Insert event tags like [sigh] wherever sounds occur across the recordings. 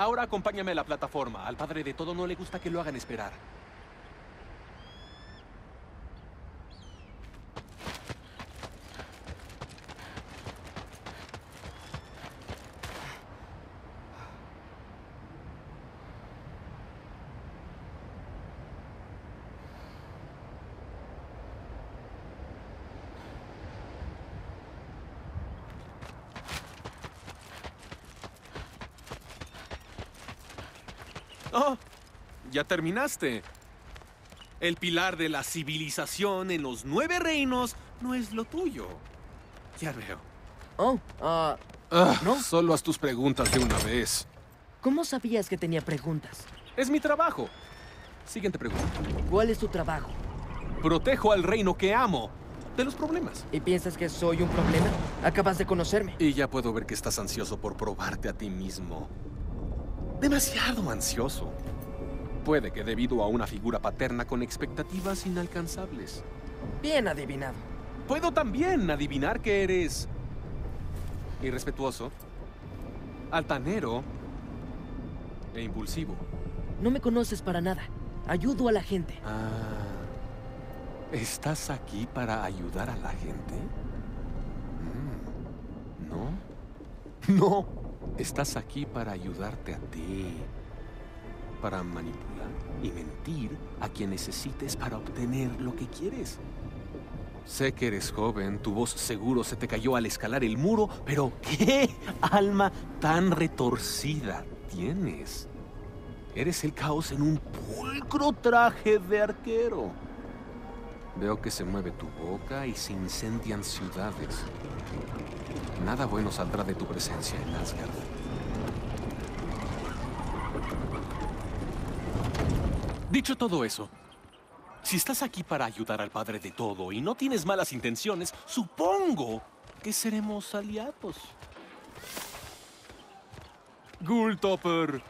Ahora acompáñame a la plataforma. Al padre de todo no le gusta que lo hagan esperar. Oh, ya terminaste. El pilar de la civilización en los nueve reinos no es lo tuyo. Ya veo. Oh, ah, Ah, ¿No? Solo haz tus preguntas de una vez. ¿cómo sabías que tenía preguntas? Es mi trabajo. Siguiente pregunta. ¿Cuál es tu trabajo? Protejo al reino que amo de los problemas. ¿Y piensas que soy un problema? Acabas de conocerme. Y ya puedo ver que estás ansioso por probarte a ti mismo. Demasiado ansioso. Puede que debido a una figura paterna con expectativas inalcanzables. Bien adivinado. Puedo también adivinar que eres irrespetuoso, altanero e impulsivo. No me conoces para nada. Ayudo a la gente. Ah, ¿estás aquí para ayudar a la gente? Mm, ¿No? [laughs] No, estás aquí para ayudarte a ti. Para manipular y mentir a quien necesites para obtener lo que quieres. Sé que eres joven, tu voz seguro se te cayó al escalar el muro, pero ¿qué [laughs] alma tan retorcida tienes? Eres el caos en un pulcro traje de arquero. Veo que se mueve tu boca y se incendian ciudades. Nada bueno saldrá de tu presencia en Asgard. Dicho todo eso, si estás aquí para ayudar al Padre de Todo y no tienes malas intenciones, supongo que seremos aliados. Gulltopper.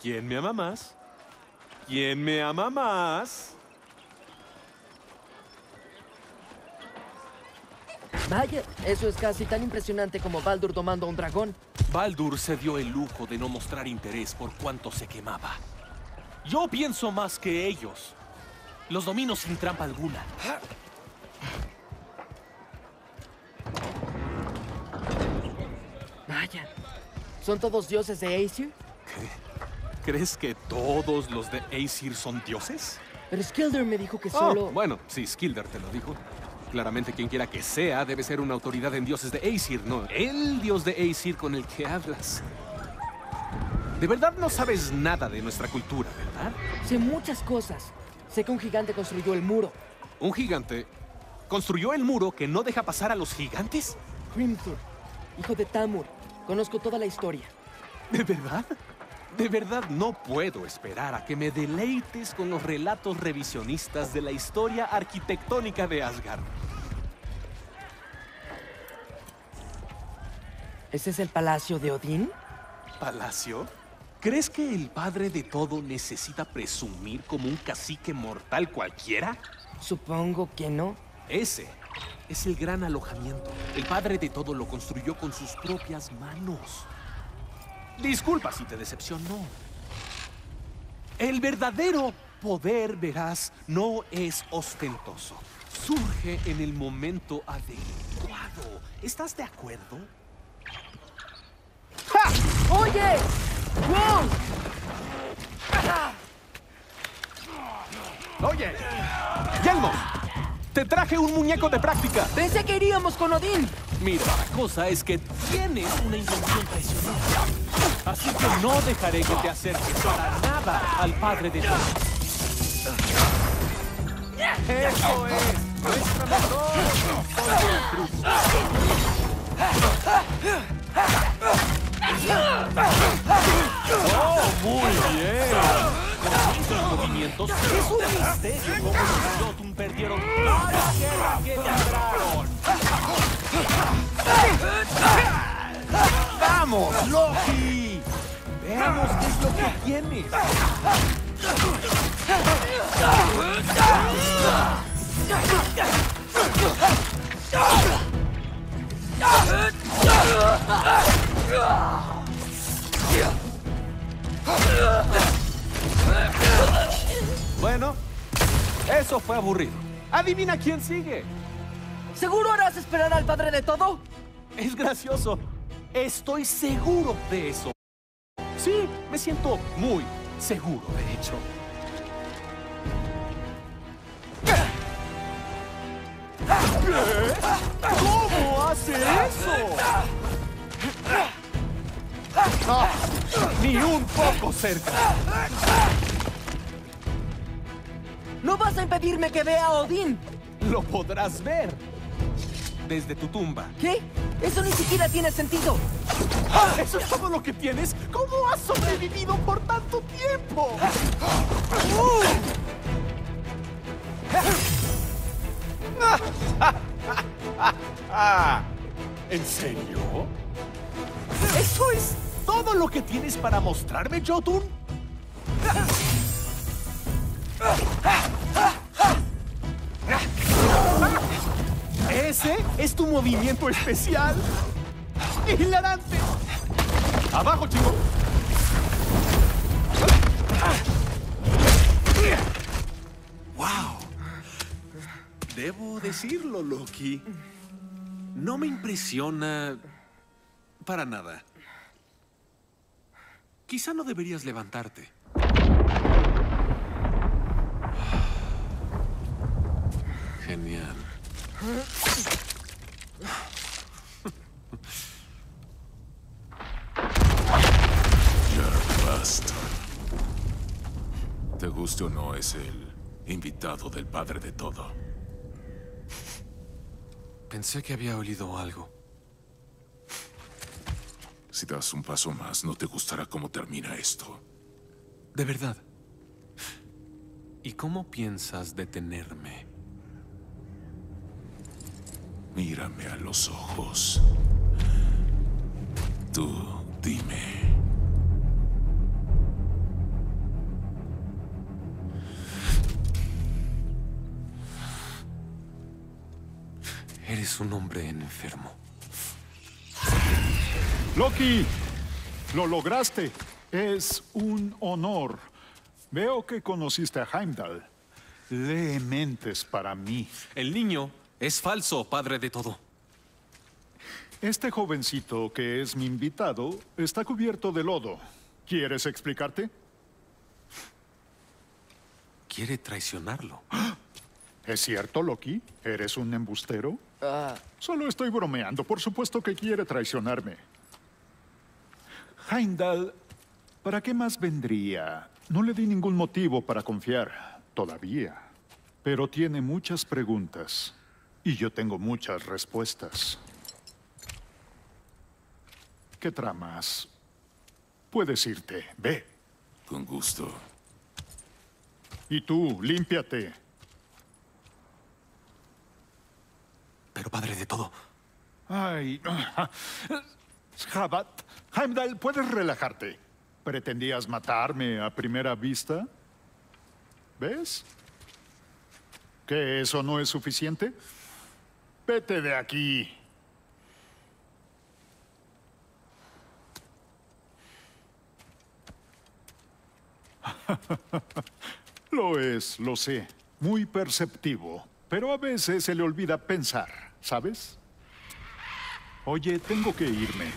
¿Quién me ama más? ¿Quién me ama más? Vaya, eso es casi tan impresionante como Baldur domando a un dragón. Baldur se dio el lujo de no mostrar interés por cuanto se quemaba. Yo pienso más que ellos. Los domino sin trampa alguna. Vaya. ¿Son todos dioses de Aesir? ¿Crees que todos los de Aesir son dioses? Pero Skilder me dijo que Oh, solo... bueno, sí, Skilder te lo dijo. Claramente quien quiera que sea debe ser una autoridad en dioses de Aesir, no el dios de Aesir con el que hablas. De verdad no sabes nada de nuestra cultura, ¿verdad? Sé muchas cosas. Sé que un gigante construyó el muro. Un gigante construyó el muro que no deja pasar a los gigantes. Hrimthur, hijo de Tamur. Conozco toda la historia. ¿De verdad? De verdad no puedo esperar a que me deleites con los relatos revisionistas de la historia arquitectónica de Asgard. ¿Ese es el palacio de Odín? ¿Palacio? ¿Crees que el padre de todo necesita presumir como un cacique mortal cualquiera? Supongo que no. Ese es el gran alojamiento. El padre de todo lo construyó con sus propias manos. Disculpa si te decepcionó. El verdadero poder, verás, no es ostentoso. Surge en el momento adecuado. ¿Estás de acuerdo? ¡Oye! ¡Wow! Oye, Yelmo, te traje un muñeco de práctica. Pensé que iríamos con Odín. Mira, la cosa es que tienes una intención traicionera. Así que no dejaré que te acerques para nada al padre de Dios. Eso es. Nuestra mejor. Oh, muy bien. Movimientos es un misterio cómo los Jotun perdieron toda guerra que libraron. ¡Vamos, Loki! Veamos qué es lo que tienes. Bueno, eso fue aburrido. Adivina quién sigue. ¿Seguro harás esperar al padre de todo? Es gracioso. Estoy seguro de eso. Sí, me siento muy seguro, de hecho. ¿Cómo hace eso? Ah, ni un poco cerca. ¿No vas a impedirme que vea a Odín? Lo podrás ver desde tu tumba. ¿Qué? Eso ni siquiera tiene sentido. ¡Ah! ¿Eso es todo lo que tienes? ¿Cómo has sobrevivido por tanto tiempo? [laughs] ¿En serio? ¿Eso es todo lo que tienes para mostrarme, Jotun? ¿Ese es tu movimiento especial? ¡Hilarante! ¡Abajo, chico! ¡Wow! Debo decirlo, Loki. No me impresiona para nada. Quizá no deberías levantarte. Genial. Ya basta. Te guste o no, es el invitado del padre de todo. Pensé que había olido algo. Si das un paso más, no te gustará cómo termina esto. De verdad. ¿Y cómo piensas detenerme? Mírame a los ojos. Tú dime. Eres un hombre enfermo. Loki, lo lograste. Es un honor. Veo que conociste a Heimdall. Lee mentes para mí. El niño es falso, padre de todo. Este jovencito que es mi invitado está cubierto de lodo. ¿Quieres explicarte? Quiere traicionarlo. [gasps] ¿Es cierto, Loki? ¿Eres un embustero? Ah, Solo estoy bromeando. Por supuesto que quiere traicionarme. Heimdall, ¿para qué más vendría? No le di ningún motivo para confiar, todavía. Pero tiene muchas preguntas. Y yo tengo muchas respuestas. ¿Qué tramas? Puedes irte. Ve. Con gusto. Y tú, límpiate. Pero padre de todo. Ay. Jabat, Heimdall, puedes relajarte. ¿Pretendías matarme a primera vista? ¿Ves? ¿Que eso no es suficiente? Vete de aquí. [laughs] lo es, lo sé. Muy perceptivo. Pero a veces se le olvida pensar, ¿sabes? Oye, tengo que irme.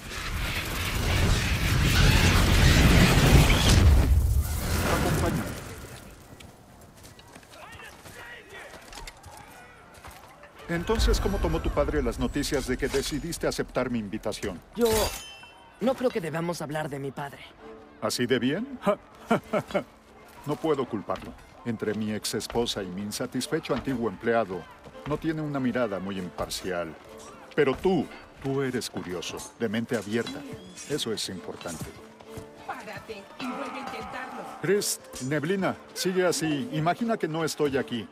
Entonces, ¿cómo tomó tu padre las noticias de que decidiste aceptar mi invitación? yo no creo que debamos hablar de mi padre. ¿Así de bien? no puedo culparlo. Entre mi ex esposa y mi insatisfecho antiguo empleado, no tiene una mirada muy imparcial. Pero tú, tú eres curioso, de mente abierta. Eso es importante. Párate y vuelve a intentarlo. Chris, Neblina, sigue así. Imagina que no estoy aquí.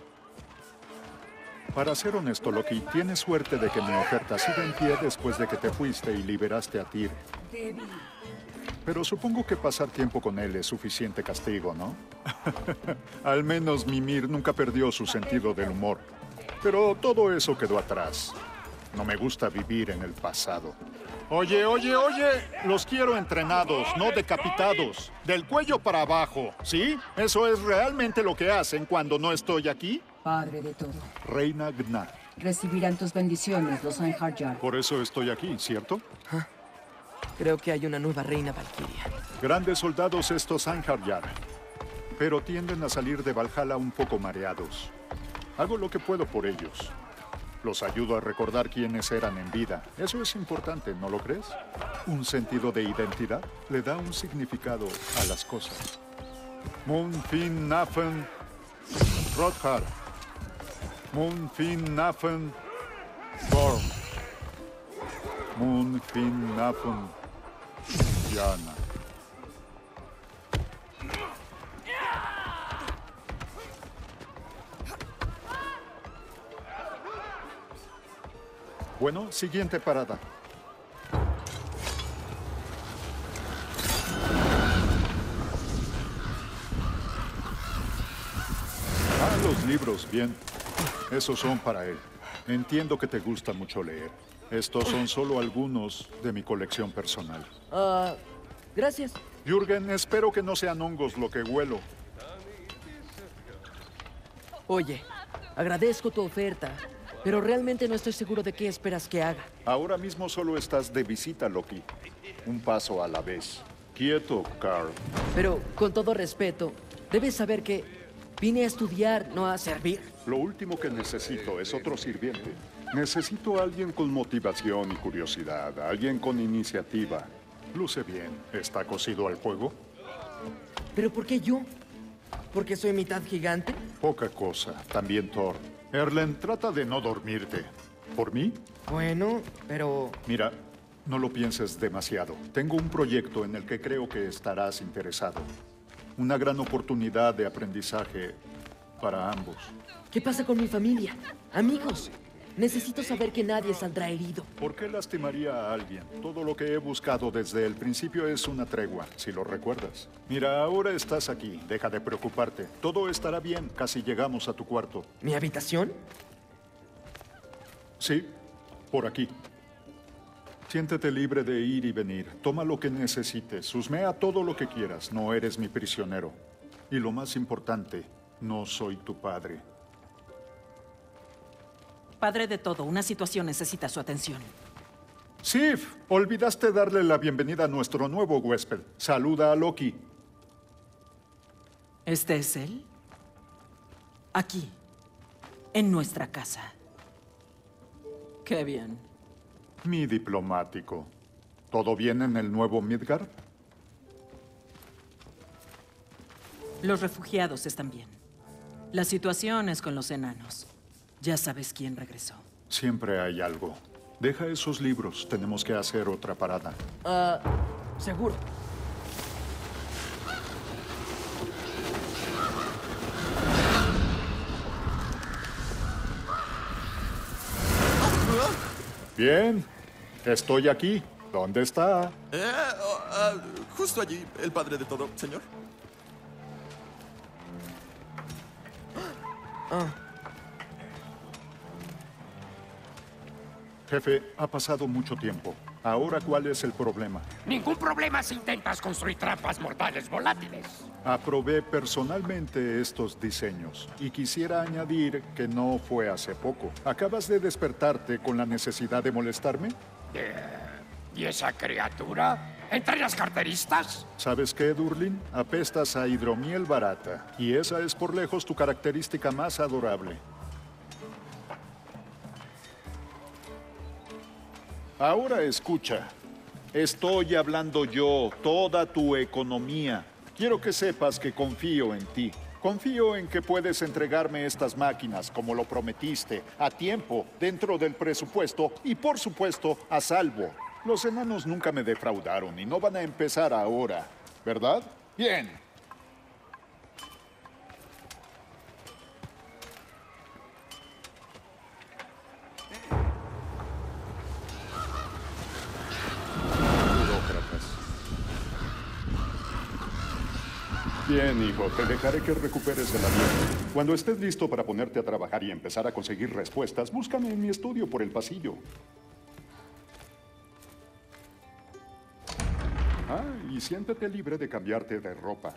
Para ser honesto, Loki, tienes suerte de que mi oferta siga en pie después de que te fuiste y liberaste a Tyr. Pero supongo que pasar tiempo con él es suficiente castigo, ¿no? [laughs] Al menos Mimir nunca perdió su sentido del humor. Pero todo eso quedó atrás. No me gusta vivir en el pasado. Oye, oye, oye, los quiero entrenados, no decapitados. Del cuello para abajo, ¿sí? ¿Eso es realmente lo que hacen cuando no estoy aquí? Padre de todo. Reina Gnar. Recibirán tus bendiciones, los Einharjar. Por eso estoy aquí, ¿cierto? Creo que hay una nueva reina Valkyria. Grandes soldados estos Einharjar. Pero tienden a salir de Valhalla un poco mareados. Hago lo que puedo por ellos. Los ayudo a recordar quiénes eran en vida. Eso es importante, ¿no lo crees? Un sentido de identidad le da un significado a las cosas. Moonfin Nafen Rothar. Moonfin Nafen Borm. Moonfin Nafen Yana. Bueno, siguiente parada. Los libros, bien. Esos son para él. Entiendo que te gusta mucho leer. Estos son solo algunos de mi colección personal. Ah, gracias. Jürgen, espero que no sean hongos lo que huelo. Oye, agradezco tu oferta, pero realmente no estoy seguro de qué esperas que haga. Ahora mismo solo estás de visita, Loki. Un paso a la vez. Quieto, Carl. Pero, con todo respeto, debes saber que vine a estudiar, no a servir. Lo último que necesito es otro sirviente. Necesito a alguien con motivación y curiosidad, alguien con iniciativa. Luce bien. ¿Está cocido al fuego? ¿Pero por qué yo? ¿Porque soy mitad gigante? Poca cosa. También Thor. Erlen, trata de no dormirte. ¿Por mí? Bueno, pero... Mira, no lo pienses demasiado. Tengo un proyecto en el que creo que estarás interesado. Una gran oportunidad de aprendizaje para ambos. ¿Qué pasa con mi familia? Amigos. Necesito saber que nadie saldrá herido. ¿Por qué lastimaría a alguien? Todo lo que he buscado desde el principio es una tregua, si lo recuerdas. Mira, ahora estás aquí. Deja de preocuparte. Todo estará bien. Casi llegamos a tu cuarto. ¿Mi habitación? Sí, por aquí. Siéntete libre de ir y venir. Toma lo que necesites. Husmea todo lo que quieras. No eres mi prisionero. Y lo más importante, no soy tu padre. Padre de todo, una situación necesita su atención. Sif, olvidaste darle la bienvenida a nuestro nuevo huésped. Saluda a Loki. ¿Este es él? Aquí, en nuestra casa. Qué bien. Mi diplomático. ¿Todo bien en el nuevo Midgard? Los refugiados están bien. La situación es con los enanos. Ya sabes quién regresó. Siempre hay algo. Deja esos libros. Tenemos que hacer otra parada. Ah, seguro. Bien. Estoy aquí. ¿Dónde está? Eh, oh, ah, justo allí, el padre de todo, señor. Jefe, ha pasado mucho tiempo. Ahora, ¿cuál es el problema? Ningún problema si intentas construir trampas mortales volátiles. Aprobé personalmente estos diseños y quisiera añadir que no fue hace poco. ¿Acabas de despertarte con la necesidad de molestarme? ¿Y esa criatura? ¿Entre las carteristas? ¿Sabes qué, Durlin? Apestas a hidromiel barata y esa es por lejos tu característica más adorable. Ahora escucha. Estoy hablando yo, toda tu economía. Quiero que sepas que confío en ti. Confío en que puedes entregarme estas máquinas como lo prometiste, a tiempo, dentro del presupuesto y por supuesto a salvo. Los enanos nunca me defraudaron y no van a empezar ahora, ¿verdad? Bien. Bien, hijo, te dejaré que recuperes el avión. Cuando estés listo para ponerte a trabajar y empezar a conseguir respuestas, búscame en mi estudio por el pasillo. Y siéntete libre de cambiarte de ropa.